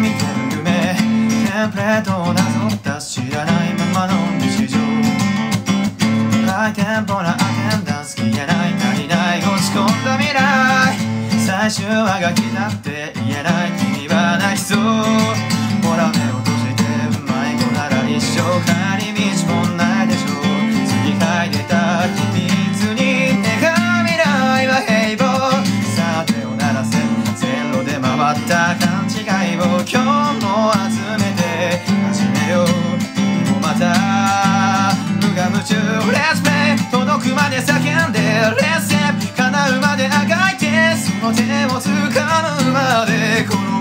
見てる夢テンプレートをなぞった知らないままの日常ハイテンポなアテンダンス消えない足りない落ち込んだ未来最終話が来たって言えない君は泣きそうほら目を閉じてうまい子なら一生帰り道もないでしょう次書いてた秘密に願う未来は平凡さあ手を鳴らせ線路で回った感手を掴むまでこの